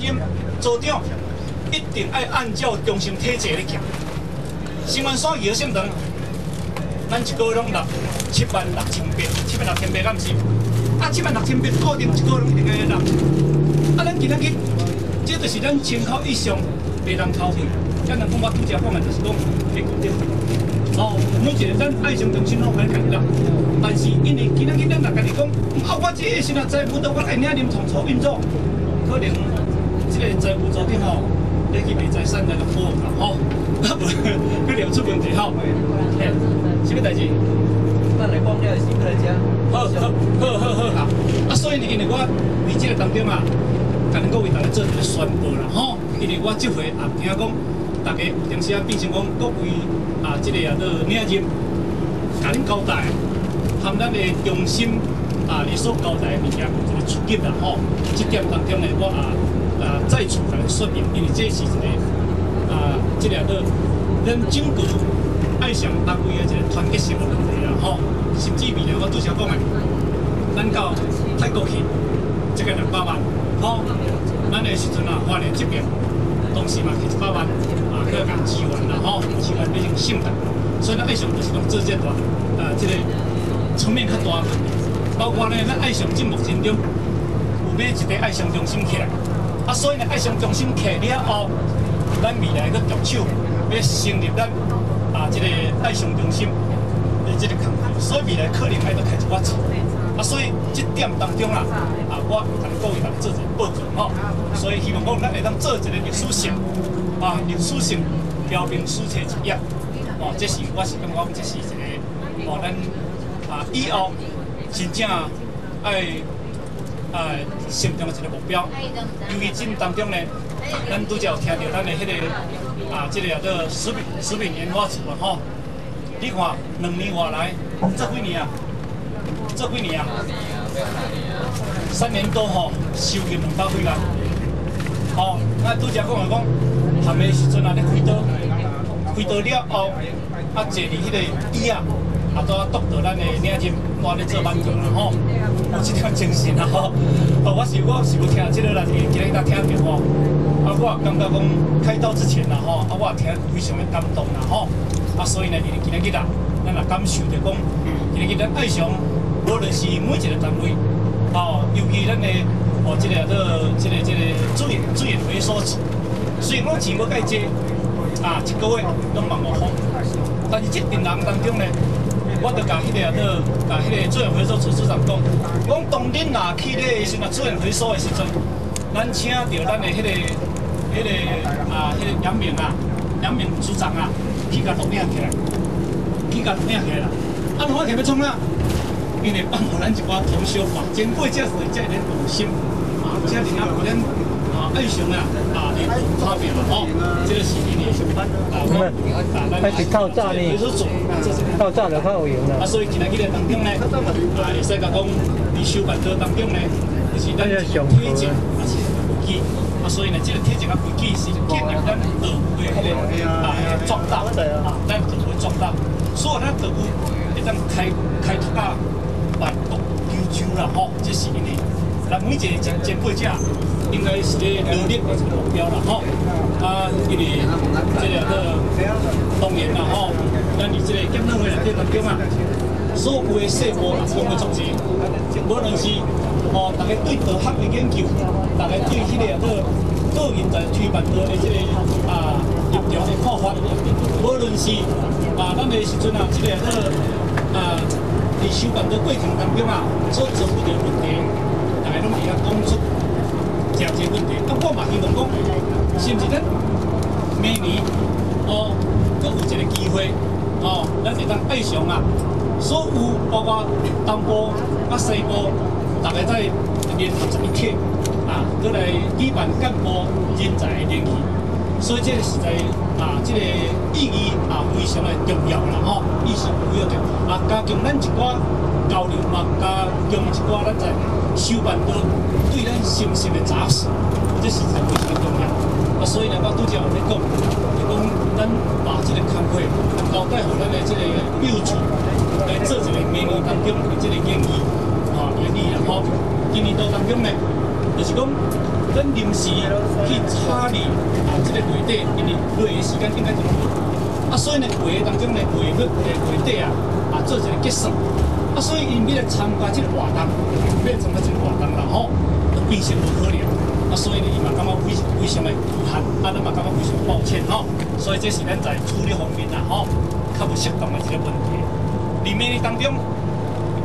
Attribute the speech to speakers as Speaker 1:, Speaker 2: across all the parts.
Speaker 1: 任组长一定要按照中心体制来行。新闻所二线长，咱一个拢六七万六千八，七万六千八敢是？啊，七万六千八固定一个拢一定要拿。啊，咱今仔日，这就是咱千口以上袂当偷去。咱人讲我拄则讲的，就是讲会固定。哦，每一个咱爱心中心拢会家己啦。但是因为今仔日咱大家己讲，啊，我这个现在财务都我来领恁从头运作，可能这个财务组长吼，你去卖财产来个好啦吼，啊无可能出问题吼。嘿，什么代志？
Speaker 2: 咱来讲了是过来遮。
Speaker 1: 好好好好好好。啊，所以呢，因为我伫这个当中啊，甲恁各位大家做一个宣布啦吼，因为我这回也听讲。大家有当时啊，变成讲各位啊，即个啊，都领任，甲恁交代，含咱的用心啊，你所交代的物件，一个出击啦吼。即点当中呢，我啊啊再次甲恁说明，因为这是一个啊，即个啊，咱整个爱上单位的一个团结性的问题啦吼。甚至未来我拄则讲的，咱到泰国去，这个两百万，吼，咱的时阵啊，花莲这边。东西嘛，一百万啊，去讲支援啦，吼，支援变成性的，所以咱爱上就是讲做这段啊，这个层面较大，包括呢，咱爱上进目前中有买一个爱上中心起来，啊，所以呢，爱上中心起了后，咱未来个着手要成立咱啊，这个爱上中心的这个工作，所以未来可能还要开一寡钱。啊，所以这点当中啦，啊，我同各位来做一个报告吼，所以希望讲咱会当做一个历史性，啊，历史性标兵书册一页，哦，这是我是感觉这是一个，哦，咱啊以后真正爱啊心中的一个目标，尤其这当中呢，咱拄则有听到咱的迄个啊，这个叫做食品食品研发处，吼，你看两年外来，这几年啊。这几年啊？三年多吼，收入两百几万。哦，那拄则讲来讲，含的时阵啊，咧开刀，开刀了后，啊坐伫迄个椅啊，啊都督到咱的领任，我咧做班长啦吼，有即条精神啦吼。哦，我是我是有听即个啦，是今日才听着吼。啊，我也感觉讲开刀之前啦吼，啊我也听非常的感动啦吼。啊，所以呢，今日今日啊，咱也感受着讲，今日咱爱上。无论是每一个单位，哦，尤其咱的哦，这个个这个这个资源资源回收处，虽然我钱要介济，啊，一个月拢万五块，但是这群人当中呢，我著甲迄个个甲迄个资源回收处处长讲，讲当恁若去咧是若资源回收的时阵，咱请着咱的迄个迄个啊，迄个杨明啊，杨明组长啊，去甲录影起来，去甲录影起来啦，啊，录影起要创啥？因为帮咱一寡同修嘛，前辈才是才有用心，啊，才是啊，有咱啊爱上啊，啊，连发表了哦，这个是因为上班啊，
Speaker 3: 开始靠炸呢，靠炸就较有用啦。
Speaker 1: 啊，所以今日日当中呢，啊，会使甲讲，伫修办桌当中呢，就是咱推荐啊是规矩，啊，所以呢，这个推荐啊规矩是建立咱队伍的迄个啊壮大，啊，咱队伍壮大，所以咱队伍会当开开拓啊。万国九州啦吼，这是因为咱每一个前前辈者应该是咧努力的一个目标啦吼。啊，因为这个个当然啦吼，咱伫这个检讨会内底当中啊，所有的细部啦，拢会做些。无论是哦，大家对导学的研究，大家对迄个个个人在推办的这个啊业务的看法，无论是啊，咱的时阵啊，这个个啊。伫修办的过程当中啊，所做出的问题，大家拢会晓讲出解决问题。啊，我嘛希望讲，是毋是咱明年哦，阁有一个机会哦，咱会当爱上啊，所有包括东部啊西部，大家在联合在一起啊，搁来举办干部人才的联谊。所以这个实在啊，这个意义啊非常的重要啦吼，意义非常重要。啊，加强咱一寡交流嘛，加强一寡咱在修办中对咱心性的扎实，这是非常重要。啊，所以呢，我拄则有咧讲，就讲咱把这个工会交代互咱的这个秘书来做一个明年当中的这个建议啊，建议啦吼。今年度当中呢，就是讲。咱临时去查理啊，这个月底，因为落的时间应该就短，啊，所以呢，月当中呢，月月月底啊，啊，做一个结算，啊，所以因要来参加这个活动，要来参加这个活动啦，吼，变成无可能，啊，所以呢，伊嘛感觉非常非常的遗憾，啊，咱嘛感觉非常抱歉，吼，所以这是咱在处理方面啦，吼，较不适当的一个问题。里面当中，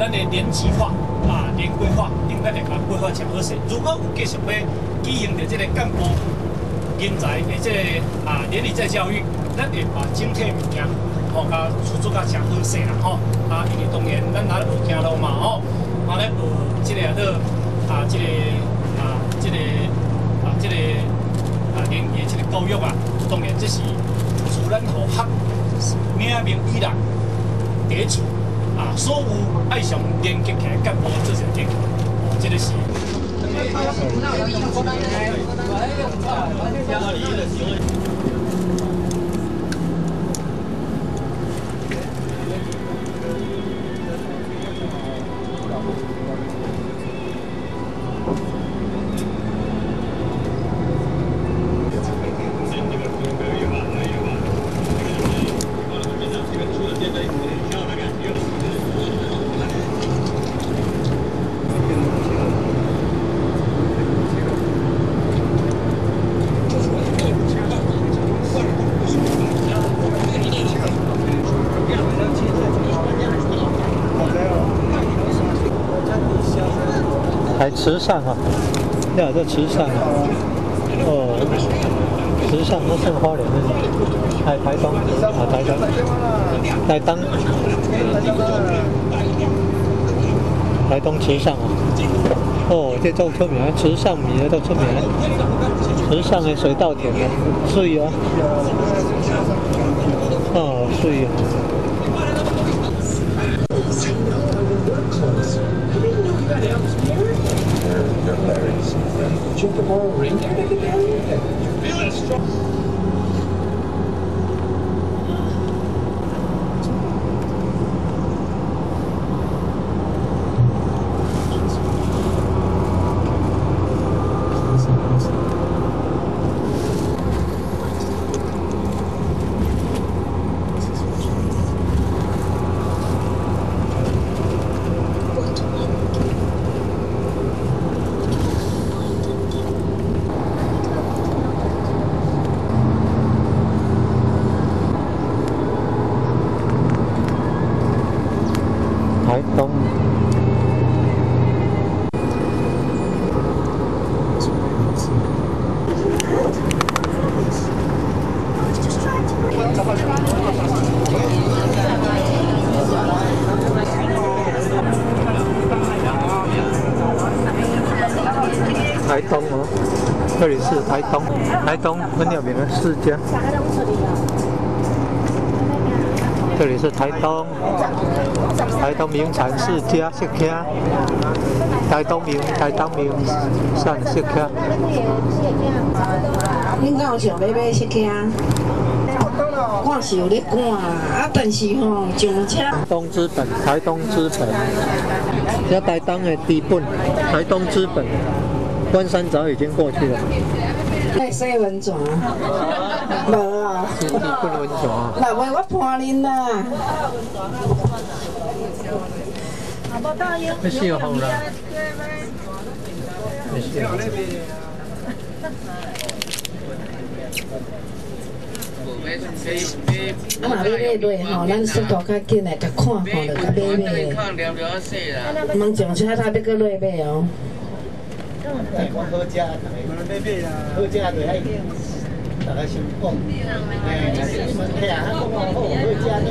Speaker 1: 咱的连计划。啊，连规划应该会把规划讲好势。如果有继续要举行的这个干部人才的这个啊，连理在教育，咱会把整体物件吼，甲出做甲讲好势啦吼。啊，因为当然咱拿咧学行路嘛吼，拿咧学这个个啊，这个啊，这个啊，这个啊，连业这个教育啊，当然这是自然和学命名依然第一啊，所有爱上连接起干部这些点，这个是。
Speaker 3: 慈善啊，要这慈善啊，哦，慈善那剩花莲的，还台东啊，台东，台东，台东慈善啊，哦，这做出名，慈善米的都出名，慈善的水稻田啊，水啊，哦，水啊。
Speaker 4: your, your larynx. Check the ball ring.
Speaker 3: You feel it strong. 台东。台东哦，这里是台东，台东很有名的世家。这里是台东，台东名产世家食客，台东名台东名产食客。
Speaker 5: 恁敢有想要买食客？我是有咧赶啊，但是吼上车。
Speaker 3: 东资本，台东资本，这台东的资本，台东资本，关山早已经过去了。
Speaker 5: 来洗温泉，无啊。
Speaker 3: 是资本温泉。
Speaker 5: 那袂我伴恁啦。
Speaker 3: 要笑好啦。要笑。
Speaker 5: 啊，若要买买吼，咱速度较紧来，甲看吼，就甲买买。莫上车，他要搁落买哦。
Speaker 6: 好食，好食就爱大家先讲，哎，你们听啊，讲好好食呢。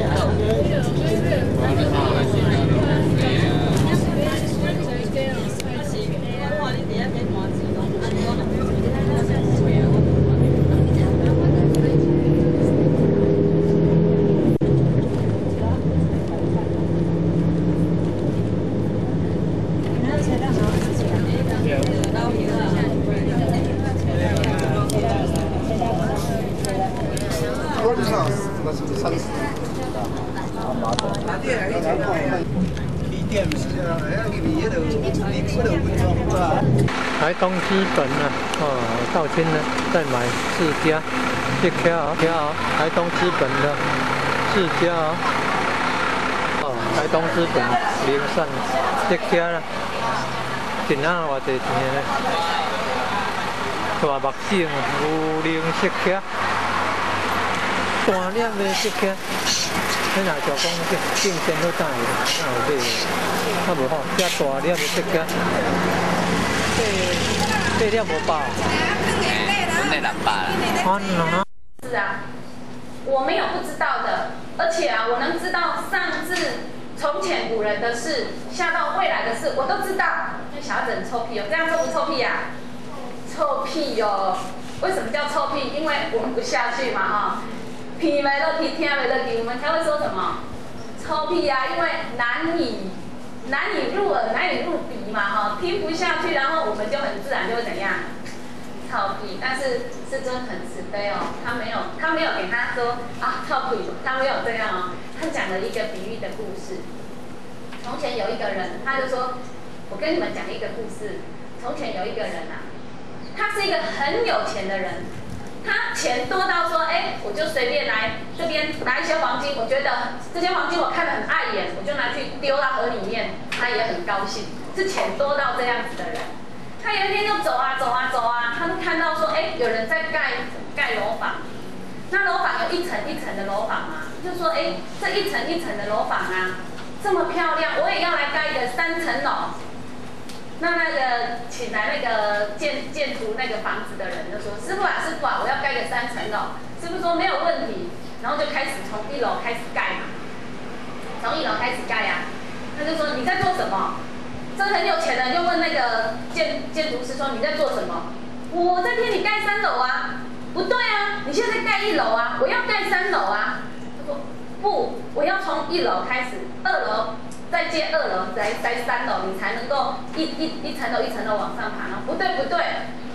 Speaker 6: 你店是
Speaker 3: 台东基本呢，哦，到今呢再买四家，一条条台东资本的四家哦，台东资本零散一家啦，今仔偌济钱呢？大目镜有零色家，大粒的色家。你若就讲这竞争都大个，那有这个，那无好，遮大粒的色家。这这粒无饱。
Speaker 2: 真的难饱
Speaker 3: 了。
Speaker 7: 是啊，我没有不知道的，而且啊，我能知道上至从前古人的事，下到未来的事，我都知道。那小子很臭屁哦，这样臭不臭屁呀？臭屁哟！为什么叫臭屁？因为闻不下去嘛，哈。听没得听，听没得听，我们才会说什么臭屁呀？因为难以难以入耳，难以入鼻嘛，哈，听不下去，然后我们就很自然就会怎样臭屁。但是师尊很慈悲哦，他没有他没有给他说啊臭屁，他没有这样哦，他讲了一个比喻的故事。从前有一个人，他就说，我跟你们讲一个故事。从前有一个人啊。他是一个很有钱的人，他钱多到说，哎，我就随便来这边拿一些黄金，我觉得这些黄金我看得很碍眼，我就拿去丢到河里面，他也很高兴。是钱多到这样子的人，他有一天就走啊走啊走啊，他就看到说，哎，有人在盖盖楼房，那楼房有一层一层的楼房啊，就说，哎，这一层一层的楼房啊，这么漂亮，我也要来盖一个三层楼。那那个请来那个建建筑那个房子的人就说：“师傅啊，师傅啊，我要盖个三层楼。”师傅说：“没有问题。”然后就开始从一楼开始盖嘛，从一楼开始盖呀。他就说：“你在做什么？”这很有钱的就问那个建建筑师说：“你在做什么？”我在替你盖三楼啊。不对啊，你现在盖一楼啊，我要盖三楼啊。他说：“不，我要从一楼开始，二楼。”再接二楼，再再三楼，你才能够一一一层楼一层楼往上爬呢？不对不对，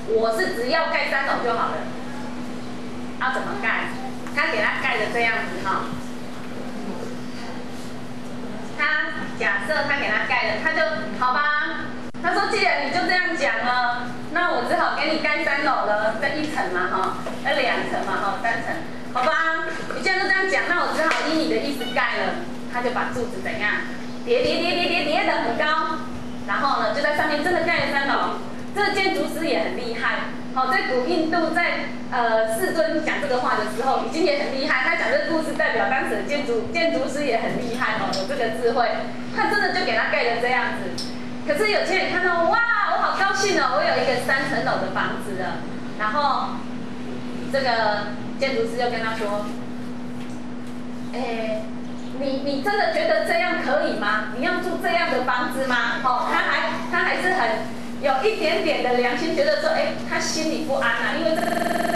Speaker 7: 我是只要盖三楼就好了。要怎么盖？他给他盖的这样子哈。他假设他给他盖的，他就好吧。他说既然你就这样讲了，那我只好给你盖三楼了，这一层嘛哈，那两层嘛哈，三层，好吧？你既然都这样讲，那我只好依你的意思盖了。他就把柱子怎样？叠叠叠叠叠叠的很高，然后呢，就在上面真的盖了三楼。这个建筑师也很厉害，好，在古印度在呃世尊讲这个话的时候，已经也很厉害。他讲这个故事代表当时的建筑建筑师也很厉害哦，有这个智慧。他真的就给他盖了这样子。可是有些人看到，哇，我好高兴哦，我有一个三层楼的房子了。然后这个建筑师就跟他说，哎。你你真的觉得这样可以吗？你要住这样的房子吗？哦，他还他还是很有一点点的良心，觉得说，哎，他心里不安呐，因为这。